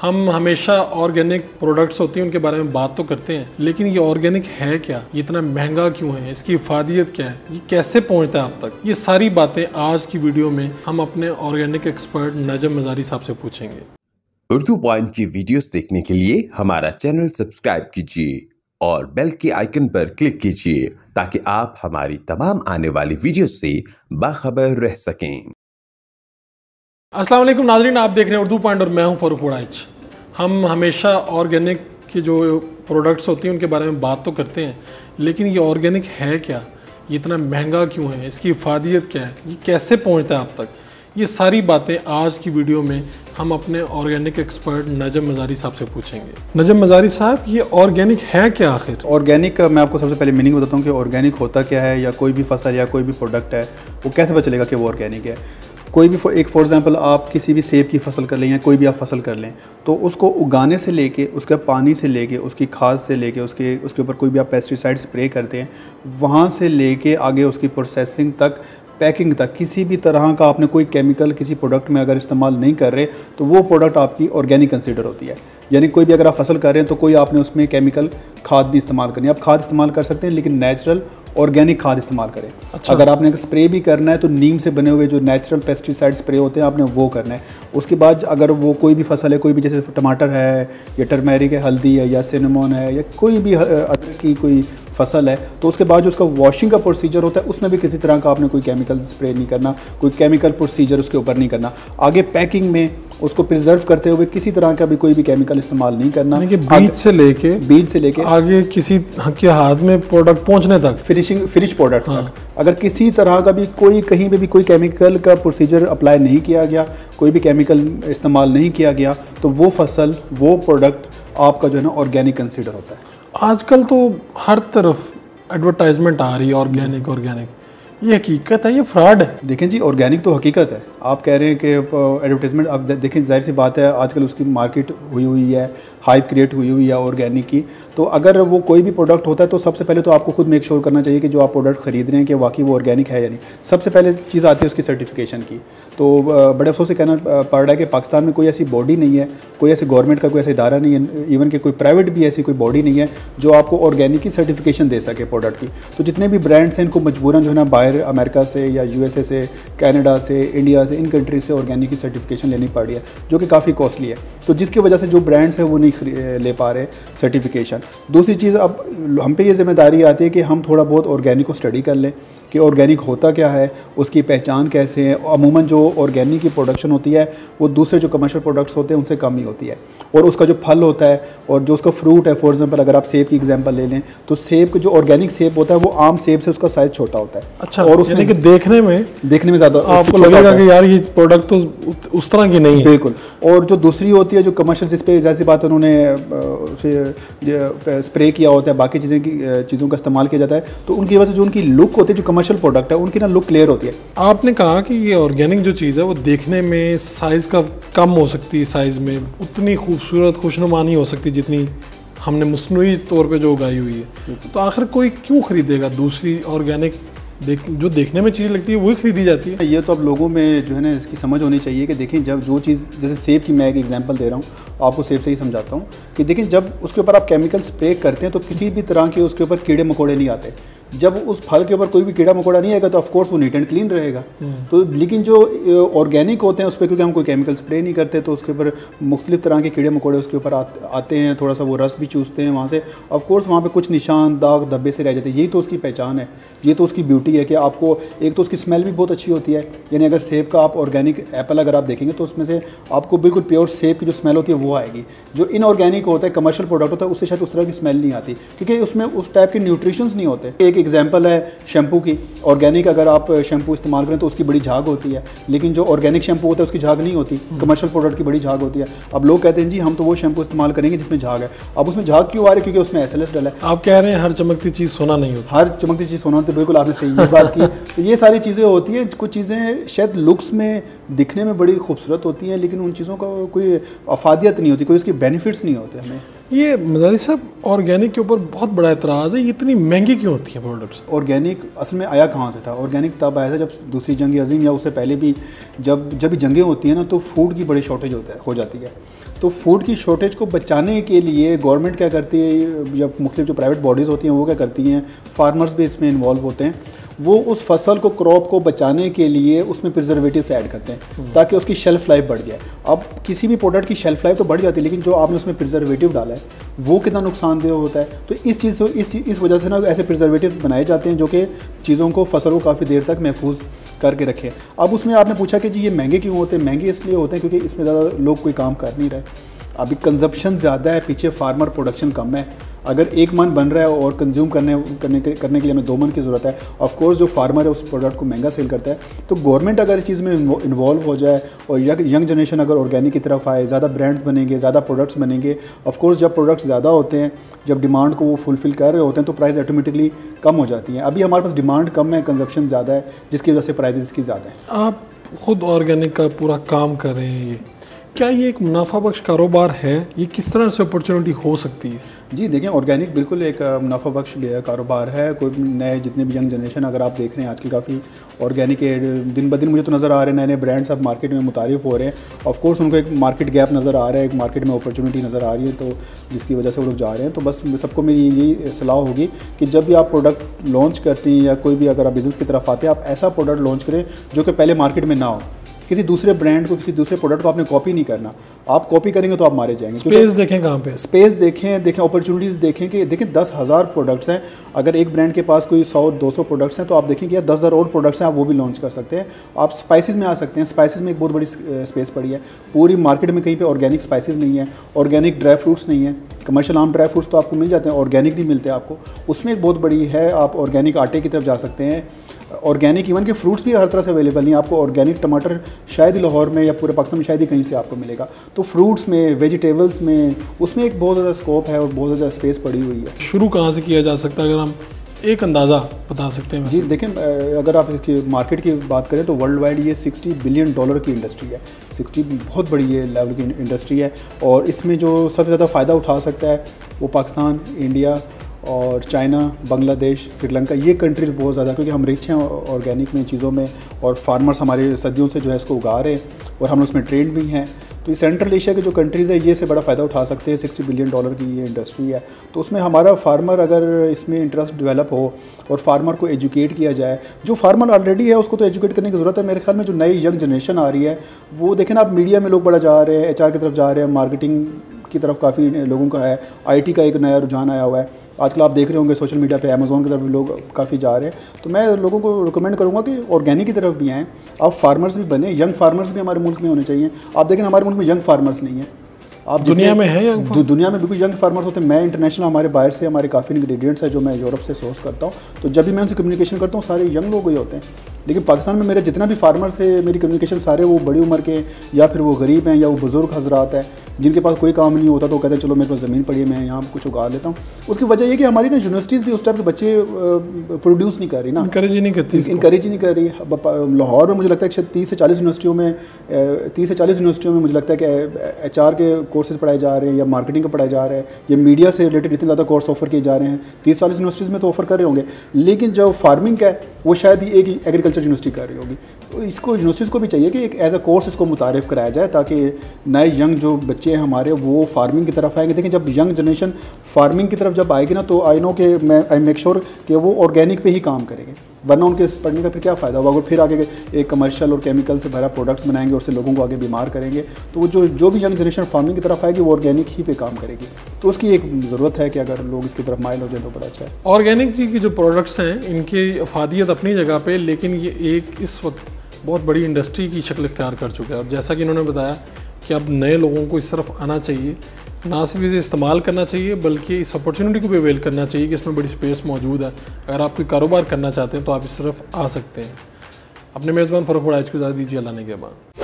हम हमेशा organic products होती हैं, उनके बारे में बात तो करते हैं, लेकिन ये ऑर्गेनिक है क्या? ये इतना महँगा क्यों है? इसकी इफादियत क्या है? ये कैसे पहुँचता है आप तक? ये सारी बातें आज की वीडियो में हम अपने ऑर्गेनिक एक्सपर्ट नजम मजारी साहब से पूछेंगे। उर्दू पॉइंट की वीडियोस देखने के लिए हमारा चैनल सब्सक्राइब कीजिए और बेल के आइकन पर क्लिक कीजिए ताकि आप हमारी तमाम आने वाली वीडियो से बाखबर रह सकें। वालेकुम नाजरीन, आप देख रहे हैं उर्दू पॉइंट और मैं हूँ फरूक वड़ाइच। हम हमेशा ऑर्गेनिक के जो प्रोडक्ट्स होती हैं, उनके बारे में बात तो करते हैं, लेकिन ये ऑर्गेनिक है क्या? ये इतना महँगा क्यों है? इसकी इफादियत क्या है? ये कैसे पहुँचता है आप तक? ये सारी बातें आज की वीडियो में हम अपने ऑर्गेनिक एक्सपर्ट नजम मजारी साहब से पूछेंगे। नजम मजारी साहब, ये ऑर्गेनिक है क्या आखिर? ऑर्गेनिक, मैं आपको सबसे पहले मीनिंग बताता हूँ कि ऑर्गेनिक होता क्या है, या कोई भी फ़सल या कोई भी प्रोडक्ट है, वो कैसे पता चलेगा कि वो ऑर्गेनिक है? कोई भी एक फॉर एग्जांपल आप किसी भी सेब की फ़सल कर लें या कोई भी आप फ़सल कर लें तो उसको उगाने से लेके, उसके पानी से लेके, उसकी खाद से लेके, उसके उसके ऊपर कोई भी आप पेस्टिसाइड स्प्रे करते हैं, वहाँ से लेके आगे उसकी प्रोसेसिंग तक पैकिंग तक, किसी भी तरह का आपने कोई केमिकल किसी प्रोडक्ट में अगर इस्तेमाल नहीं कर रहे तो वो प्रोडक्ट आपकी ऑर्गेनिक कंसिडर होती है। यानी कोई भी अगर आप फ़सल कर रहे हैं तो कोई आपने उसमें केमिकल खाद नहीं इस्तेमाल करनी। आप खाद इस्तेमाल कर सकते हैं, लेकिन नेचुरल ऑर्गेनिक खाद इस्तेमाल करें अच्छा। अगर आपने स्प्रे भी करना है तो नीम से बने हुए जो नेचुरल पेस्टिसाइड स्प्रे होते हैं आपने वो करना है उसके बाद अगर वो कोई भी फ़सल है कोई भी जैसे टमाटर है या टर्मेरिक है हल्दी है या सिनेमोन है या कोई भी अदरक की कोई फ़सल है तो उसके बाद जो उसका वॉशिंग का प्रोसीजर होता है उसमें भी किसी तरह का आपने कोई केमिकल स्प्रे नहीं करना कोई केमिकल प्रोसीजर उसके ऊपर नहीं करना। आगे पैकिंग में उसको प्रिजर्व करते हुए किसी तरह का भी कोई भी केमिकल इस्तेमाल नहीं करना। बीज से लेके बीज से लेके आगे किसी के हाथ में प्रोडक्ट पहुँचने तक। फिनिशिंग फिनिश प्रोडक्ट हाँ। तक। अगर किसी तरह का भी कोई कहीं पे भी कोई केमिकल का प्रोसीजर अप्लाई नहीं किया गया कोई भी केमिकल इस्तेमाल नहीं किया गया तो वो फ़सल वो प्रोडक्ट आपका जो है ना ऑर्गेनिक कंसिडर होता है। आजकल तो हर तरफ़ एडवर्टाइजमेंट आ रही है ऑर्गेनिक ऑर्गेनिक ये हकीकत है, ये फ्रॉड है। देखें जी ऑर्गेनिक तो हकीकत है। आप कह रहे हैं कि एडवर्टाइजमेंट अब देखें, ज़ाहिर सी बात है, आजकल उसकी मार्केट हुई हुई है हाइप क्रिएट हुई हुई है ऑर्गेनिक की। तो अगर वो कोई भी प्रोडक्ट होता है तो सबसे पहले तो आपको खुद मेक श्योर करना चाहिए कि जो आप प्रोडक्ट खरीद रहे हैं, कि वाकई वो ऑर्गेनिक है या नहीं। सबसे पहले चीज़ आती है उसकी सर्टिफिकेशन की। तो बड़े अफसोस से कहना पड़ रहा है कि पाकिस्तान में कोई ऐसी बॉडी नहीं है, कोई ऐसे गवर्नमेंट का कोई ऐसा इदारा नहीं है इवन कि कोई प्राइवेट भी ऐसी कोई बॉडी नहीं है, जो आपको ऑर्गेनिक की सर्टिफिकेशन दे सके प्रोडक्ट की। तो जितने भी ब्रांड्स हैं, इनको मजबूरन जो है ना, बाहर अमेरिका से या यूएसए से कैनेडा से इंडिया से, इन कंट्री से ऑर्गेनिक की सर्टिफिकेशन लेनी पड़ रही है, जो कि काफ़ी कॉस्टली है। तो जिसकी वजह से जो ब्रांड्स हैं, वो नहीं ले पा रहे सर्टिफिकेशन दूसरी चीज़, अब हम पे ये ज़िम्मेदारी आती है कि हम थोड़ा बहुत ऑर्गेनिक को स्टडी कर लें। कि ऑर्गेनिक होता क्या है उसकी पहचान कैसे है अमूमन जो ऑर्गेनिक की प्रोडक्शन होती है वो दूसरे जो कमर्शियल प्रोडक्ट्स होते हैं उनसे कम ही होती है। और उसका जो फल होता है और जो उसका फ्रूट है फॉर एग्जांपल अगर आप सेब की एग्जांपल ले लें तो सेब जो ऑर्गेनिक सेब होता है वो आम सेब से उसका साइज़ छोटा होता है। अच्छा और उसमें कि देखने में देखने में ज़्यादा आपको लगेगा कि यार ये प्रोडक्ट तो उस तरह की नहीं है। बिल्कुल। और जो दूसरी होती है जो कमर्शियल जिस पर जैसी बात उन्होंने स्प्रे किया होता है बाकी चीज़ें की चीज़ों का इस्तेमाल किया जाता है तो उनकी वजह से जो उनकी लुक होती है जो कमर्शियल प्रोडक्ट है उनकी ना लुक क्लियर होती है। आपने कहा कि ये ऑर्गेनिक जो चीज़ है वो देखने में साइज़ का कम हो सकती है साइज़ में उतनी खूबसूरत खुशनुमा नहीं हो सकती जितनी हमने मसनू तौर पर जो उगाई हुई है। तो आखिर कोई क्यों ख़रीदेगा? दूसरी ऑर्गेनिक देख जो देखने में चीज़ लगती है वही खरीदी जाती है। ये तो अब लोगों में जो है ना इसकी समझ होनी चाहिए कि देखें जब जो चीज़ जैसे सेब की मैं एक एग्जांपल दे रहा हूँ आपको सेब से ही समझाता हूँ कि देखें जब उसके ऊपर आप केमिकल स्प्रे करते हैं तो किसी भी तरह के उसके ऊपर कीड़े मकोड़े नहीं आते। जब उस फल के ऊपर कोई भी कीड़ा मकोड़ा नहीं आएगा तो ऑफकोर्स वो नीट एंड क्लीन रहेगा। तो लेकिन जो ऑर्गेनिक होते हैं, उस पर क्योंकि हम कोई केमिकल स्प्रे नहीं करते तो उसके ऊपर मुख्तलिफ़ तरह के कीड़े मकोड़े उसके ऊपर आते हैं, थोड़ा सा वो रस भी चूसते हैं वहाँ से ऑफकोर्स वहाँ पर कुछ निशान, दाग, धब्बे से रह जाते हैं, यही तो उसकी पहचान है ये तो उसकी ब्यूटी है कि आपको एक तो उसकी स्मेल भी बहुत अच्छी होती है। यानी अगर सेब का आप ऑर्गेनिक एप्पल अगर आप देखेंगे तो उसमें से आपको बिल्कुल प्योर सेब की जो स्मेल होती है वो आएगी। जो इनऑर्गेनिक होता है कमर्शियल प्रोडक्ट होता है उससे शायद उस तरह की स्मेल नहीं आती। क्योंकि उसमें उस टाइप के न्यूट्रिशंस नहीं होते। एक एग्ज़ाम्पल है शैम्पू की। ऑर्गेनिक अगर आप शैम्पू इस्तेमाल करें तो उसकी बड़ी झाग होती है। लेकिन जो ऑर्गेनिक शैम्पू होता है उसकी झाग नहीं होती। कमर्शियल प्रोडक्ट की बड़ी झाग होती है। अब लोग कहते हैं जी हम तो वो शैम्पू इस्तेमाल करेंगे जिसमें झाग है। अब उसमें झाग क्यों आ रही है? क्योंकि उसमें एस एल एस डला है। आप कह रहे हैं हर चमकती चीज़ सोना नहीं होती। हर चमकती चीज़ सोना होती बिल्कुल आपने सही ये बात की। तो ये सारी चीज़ें होती हैं कुछ चीज़ें शायद लुक्स में दिखने में बड़ी खूबसूरत होती हैं लेकिन उन चीज़ों का कोई अफादियत नहीं होती कोई उसकी बेनिफिट्स नहीं होते हमें। ये मजारी साहब ऑर्गेनिक के ऊपर बहुत बड़ा एतराज़ है इतनी महँगी क्यों होती है प्रोडक्ट्स ऑर्गेनिक असल में आया कहाँ से था? ऑर्गेनिक तब आया था जब दूसरी जंग अजीम या उससे पहले भी जब जब भी जंगें होती हैं ना तो फ़ूड की बड़ी शॉर्टेज होता है, हो जाती है। तो फ़ूड की शॉर्टेज को बचाने के लिए गवर्नमेंट क्या करती है, जब मुख्तु जो प्राइवेट बॉडीज़ होती हैं, वो क्या करती हैं? फार्मर्स भी इसमें इन्वॉल्व होते हैं। वो उस फ़सल को क्रॉप को बचाने के लिए उसमें प्रिजर्वेटिव ऐड करते हैं ताकि उसकी शेल्फ लाइफ बढ़ जाए। अब किसी भी प्रोडक्ट की शेल्फ लाइफ तो बढ़ जाती है लेकिन जो आपने उसमें प्रिजर्वेटिव डाला है वो कितना नुकसानदेह होता है? तो इस चीज़ इस इस वजह से ना ऐसे प्रिजर्वेटिव बनाए जाते हैं जो कि चीज़ों को फ़सल को काफ़ी देर तक महफूज करके रखें। अब उसमें आपने पूछा कि जी ये महँगे क्यों होते हैं? महँगे इसलिए होते हैं क्योंकि इसमें ज़्यादा लोग कोई काम कर नहीं रहे। अभी कंजप्शन ज़्यादा है पीछे फार्मर प्रोडक्शन कम है। अगर एक मन बन रहा है और कंज्यूम करने करने के करने के लिए हमें दो मन की ज़रूरत है ऑफ़ कोर्स जो फार्मर है उस प्रोडक्ट को महँगा सेल करता है। तो गवर्नमेंट अगर इस चीज़ में इन्वॉल्व हो जाए और यंग जनरेशन अगर ऑर्गेनिक की तरफ़ आए, ज़्यादा ब्रांड्स बनेंगे, ज़्यादा प्रोडक्ट्स बनेंगे ऑफकोर्स जब प्रोडक्ट्स ज़्यादा होते हैं, जब डिमांड को वो फुलफ़िल कर रहे होते हैं तो प्राइस ऑटोमेटिकली कम हो जाती है। अभी हमारे पास डिमांड कम है कंजप्शन ज़्यादा है, जिसकी वजह से प्राइज इसकी ज़्यादा है। आप खुद ऑर्गेनिक का पूरा काम कर रहे हैं ये। क्या ये एक मुनाफा बख्श कारोबार है? ये किस तरह से अपॉर्चुनिटी हो सकती है? जी देखें ऑर्गेनिक बिल्कुल एक मुनाफा बख्श कारोबार है, कोई नए जितने भी यंग जनरेशन अगर आप देख रहे हैं आजकल काफ़ी ऑर्गेनिक दिन ब दिन मुझे तो नज़र आ रहे हैं नए नए ब्रांड्स अब मार्केट में मुतारफ़ हो रहे हैं। ऑफकोर्स उनको एक मार्केट गैप नज़र आ रहा है, एक मार्केट में अपॉर्चुनिटी नज़र आ रही है तो जिसकी वजह से वो लोग जा रहे हैं। तो बस सबको मेरी यही सलाह होगी कि जब भी आप प्रोडक्ट लॉन्च करती हैं या कोई भी अगर आप बिज़नेस की तरफ़ आते हैं, आप ऐसा प्रोडक्ट लॉन्च करें जो कि पहले मार्केट में ना हो। किसी दूसरे ब्रांड को किसी दूसरे प्रोडक्ट को आपने कॉपी नहीं करना। आप कॉपी करेंगे तो आप मारे जाएँगे। स्पेस देखें कहाँ पे? स्पेस देखें देखें अपॉर्चुनिटीज़ देखें कि देखें दस हज़ार प्रोडक्ट्स हैं। अगर एक ब्रांड के पास कोई सौ दो सौ प्रोडक्ट्स हैं तो आप देखें कि यार दस हज़ार और प्रोडक्ट्स हैं आप वो भी लॉन्च कर सकते हैं। आप स्पाइसिस में आ सकते हैं। स्पाइसेस में एक बहुत बड़ी स्पेस पड़ी है। पूरी मार्केट में कहीं पर ऑर्गेनिक स्पाइसिस नहीं है। ऑर्गेनिक ड्राई फ्रूट्स नहीं है। कमर्शियल आम ड्राई फ्रूट्स तो आपको मिल जाते हैं। ऑर्गेनिक नहीं मिलते आपको। उसमें एक बहुत बड़ी है आप ऑर्गेनिक आटे की तरफ़ जा सकते हैं। ऑर्गेनिक इवन के फ्रूट्स भी हर तरह से अवेलेबल नहीं आपको ऑर्गेनिक टमाटर शायद ही लाहौर में या पूरे पाकिस्तान में शायद ही कहीं से आपको मिलेगा। तो फ्रूट्स में वेजिटेबल्स में उसमें एक बहुत ज़्यादा स्कोप है और बहुत ज़्यादा स्पेस पड़ी हुई है। शुरू कहाँ से किया जा सकता है? अगर हम एक अंदाज़ा बता सकते हैं जी देखें अगर आप इसकी मार्केट की बात करें तो वर्ल्ड वाइड ये 60 बिलियन डॉलर की इंडस्ट्री है। 60 बहुत बड़ी ये लेवल की इंडस्ट्री है और इसमें जो सबसे ज़्यादा फ़ायदा उठा सकता है वो पाकिस्तान इंडिया और चाइना, बांग्लादेश, श्रीलंका, ये कंट्रीज़ बहुत ज़्यादा, क्योंकि हम रिच हैं ऑर्गेनिक में चीज़ों में और फार्मर्स हमारे सदियों से जो है इसको उगा रहे हैं और हम उसमें ट्रेंड भी हैं। तो ये सेंट्रल एशिया के जो कंट्रीज़ है, ये से बड़ा फ़ायदा उठा सकते हैं। सिक्सटी बिलियन डॉलर की ये इंडस्ट्री है। तो उसमें हमारा फार्मर अगर इसमें इंटरेस्ट डेवलप हो और फार्मर को एजुकेट किया जाए, जो फार्मर ऑलरेडी है, उसको तो एजुकेट करने की ज़रूरत है। मेरे ख्याल में जो नई यंग जनरेशन आ रही है, वो देखें ना, आप मीडिया में लोग बड़ा जा रहे हैं एचआर की तरफ़ जा रहे हैं मार्केटिंग की तरफ़ काफ़ी लोगों का है। आईटी का एक नया रुझान आया हुआ है। आजकल आप देख रहे होंगे सोशल मीडिया पे अमेज़ोन की तरफ़ लोग काफ़ी जा रहे हैं। तो मैं लोगों को रिकमेंड करूँगा कि ऑर्गेनिक की तरफ़ भी आएँ। आप फार्मर्स भी बने। यंग फार्मर्स भी हमारे मुल्क में होने चाहिए। आप देखें हमारे मुल्क में यंग फार्मर्स नहीं है। आप दुनिया में है यंग दु, दुनिया में बिल्कुल यंग फार्मर्स होते हैं। मैं इंटरनेशनल हमारे बाहर से हमारे काफ़ी इंग्रेडिएंट्स हैं जो मैं यूरोप से सोर्स करता हूँ। तो जब भी मैं उनसे कम्युनिकेशन करता हूँ सारे यंग लोग ही होते हैं। लेकिन पाकिस्तान में मेरे जितना भी फार्मर्स है मेरी कम्युनिकेशन सारे वो बड़ी उम्र के या फिर वो गरीब हैं या वो बुज़ुर्ग हजरात हैं जिनके पास कोई काम नहीं होता तो कहते हैं चलो मेरे पास ज़मीन पड़ी है मैं यहाँ कुछ उगा लेता हूँ। उसकी वजह ये कि हमारी ना यूनिवर्सिटीज़ भी उस टाइप के बच्चे प्रोड्यूस नहीं कर रही ना। इंकरेज ही नहीं करती इंकरेज ही नहीं कर रही। लाहौर में मुझे लगता है तीस से चालीस यूनिवर्सिटियों में तीस से चालीस यूनिवर्सिटियों में मुझे लगता है कि एच के कोर्सेज पढ़ाए जा रहे हैं या मार्केटिंग के पढ़ाए जा रहे हैं या मीडिया से रिलेटेड इतने ज़्यादा कोर्स ऑफ़र किए जा रहे हैं। तीस चालीस यूनिवर्सिटीज़ में तो ऑफ़र कर रहे होंगे। लेकिन जो फ़ार्मिंग का है वो शायद ही एक एग्रीकल्चर यूनिवर्सिटी कर रही होगी। इसको यूनिवर्सिटीज़ को भी चाहिए कि एक एज अ कोर्स इसको मुतारफ़ कराया जाए ताकि नए यंग जो बच्चे हैं हमारे, वो फ़ार्मिंग की तरफ़ आएँगे। देखिए, जब यंग जनरेशन फ़ार्मिंग की तरफ़ जब आएगी ना तो आई नो कि मैं आई मेक श्योर कि वो ऑर्गेनिक पे ही काम करेंगे। वरना उनके पढ़ने का फिर क्या फ़ायदा होगा? अगर फिर आगे एक कमर्शियल और केमिकल से भरा प्रोडक्ट्स बनाएँगे उससे लोगों को आगे बीमार करेंगे तो वो जो जो भी यंग जनरेशन फ़ार्मिंग की तरफ़ आएगी, वो ऑर्गेनिक ही पे काम करेगी। तो उसकी एक ज़रूरत है कि अगर लोग इसकी तरफ़ माइल हो जाए तो बड़ा अच्छा है। ऑर्गेनिक की जो प्रोडक्ट्स हैं, इनकी अफादियत अपनी जगह पर लेकिन ये एक इस वक्त बहुत बड़ी इंडस्ट्री की शक्ल इख्तियार कर चुका है। और जैसा कि इन्होंने बताया कि अब नए लोगों को इस तरफ़ आना चाहिए, ना सिर्फ़ इसे इस्तेमाल करना चाहिए, बल्कि इस अपॉर्चुनिटी को भी अवेल करना चाहिए कि इसमें बड़ी स्पेस मौजूद है। अगर आप कोई कारोबार करना चाहते हैं तो आप इस तरफ़ आ सकते हैं। अपने मेज़बान फरोख आज को ज़्यादा दीजिए लाने के बाद